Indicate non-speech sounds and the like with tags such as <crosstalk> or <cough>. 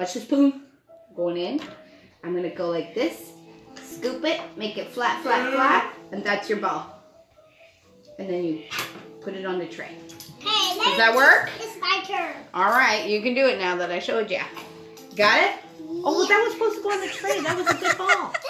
Watch the spoon going in. I'm gonna go like this. Scoop it, make it flat, flat, flat, and that's your ball. And then you put it on the tray. Hey, Does that work? It's my turn. All right, you can do it now that I showed you. Got it? Oh, that was supposed to go on the tray. That was a good ball. <laughs>